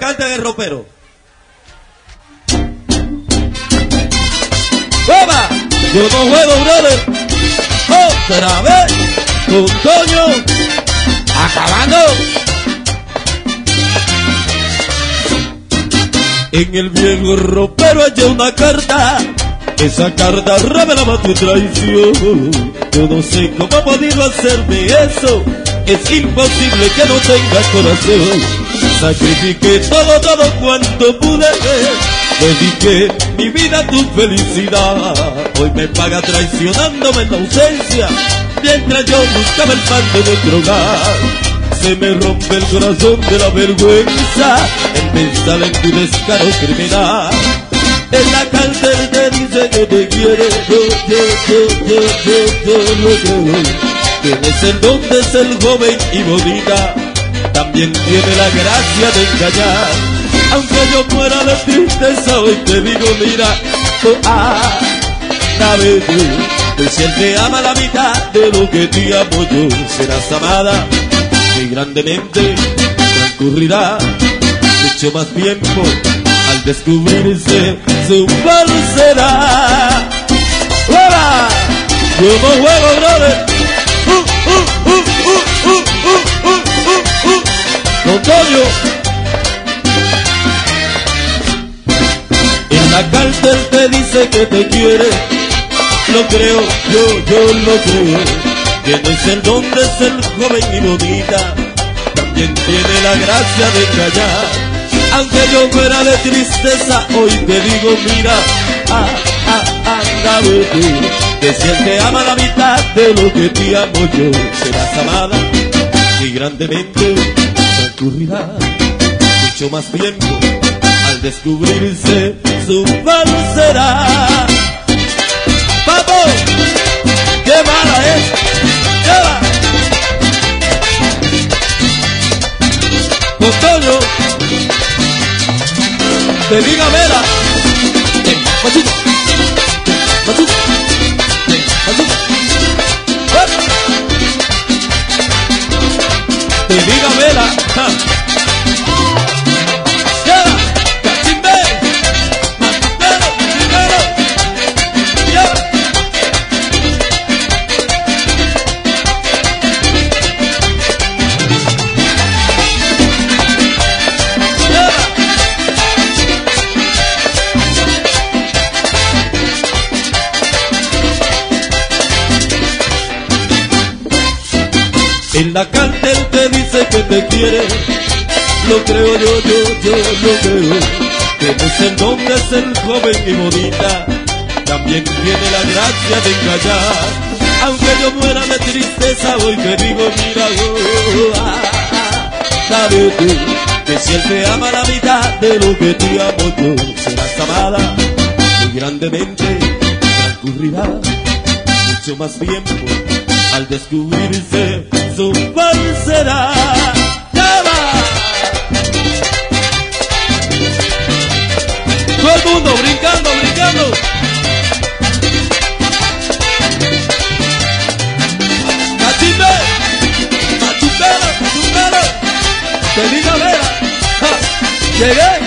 Canta el ropero. ¡Toma! Yo no juego, brother. Otra vez. Con Toño. Acabando. En el viejo ropero hallé una carta. Esa carta revelaba tu traición. Yo no sé cómo ha podido hacerme eso. Es imposible que no tengas corazón. Sacrifiqué todo, todo cuanto pude. Dediqué mi vida a tu felicidad. Hoy me paga traicionándome en la ausencia. Mientras yo buscaba el pan de nuestro hogar. Se me rompe el corazón de la vergüenza. El pensar en tu descaro criminal. En la cárcel te dice que te quiere. Yo, yo, yo, yo, yo, yo. Tienes el don de ser joven y bonita también tiene la gracia de engañar. Aunque yo muera de tristeza, hoy te digo, mira, oh, ah, sabes que si él te ama la mitad de lo que te amo yo, serás amada y grandemente transcurrirá mucho más tiempo al descubrirse su falsedad. ¡Hola! Yo no juego, brother. Cárcel te dice que te quiere. Lo creo, yo, yo lo creo. Tienes el don de ser joven y bonita. También tiene la gracia de callar. Aunque yo fuera de tristeza, hoy te digo, mira, ah, ah, anda, vete. Que si él te ama la mitad de lo que te amo yo, serás amada y grandemente transcurrirá mucho más tiempo al descubrirse su balsera. Papo, qué mala es, lleva. Costoño, de Liga Vera. Hey, machito, La cárcel te dice que te quiere, lo creo yo, yo, yo lo creo. Tienes el don de ser joven y bonita, también tiene la gracia de engañar. Aunque yo muera de tristeza, hoy te digo, mira, oh, ah, sabes tú, que si él te ama la mitad de lo que te amo yo, serás amada y grandemente transcurrirá mucho más tiempo al descubrirse su parcera. ¡Llama! Todo el mundo brincando, brincando. ¡Cachimbe! ¡Machucero, machucero! ¡Feliz vera! ¡Llegué!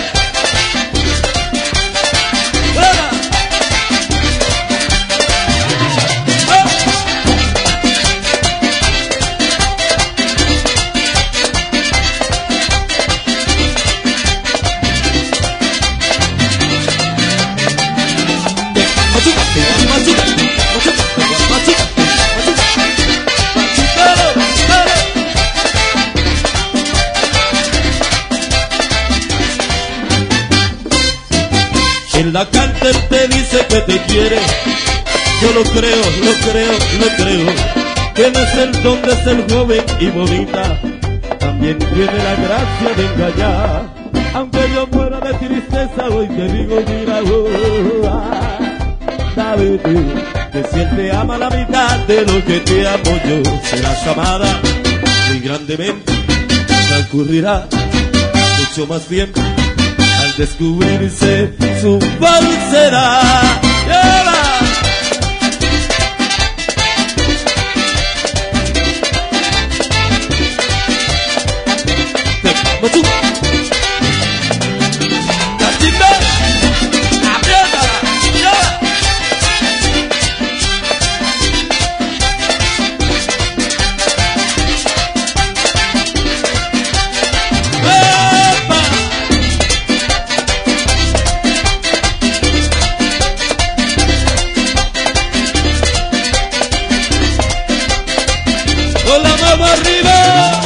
La cárcel te dice que te quiere, yo lo creo, lo creo, lo creo. Tienes el don de ser joven y bonita, también tiene la gracia de engañar. Aunque yo muera de tristeza, hoy te digo, mira, oh, ah, sabes tú, que si él te ama la mitad de lo que te amo yo, serás amada y grandemente transcurrirá mucho más tiempo al descubrirse regresso, quando será? Eu la mano arriba.